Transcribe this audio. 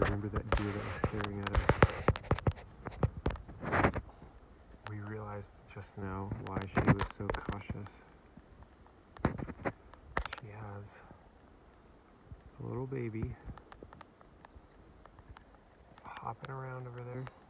Remember that deer that was staring at us. We realized just now why she was so cautious. She has a little baby hopping around over there.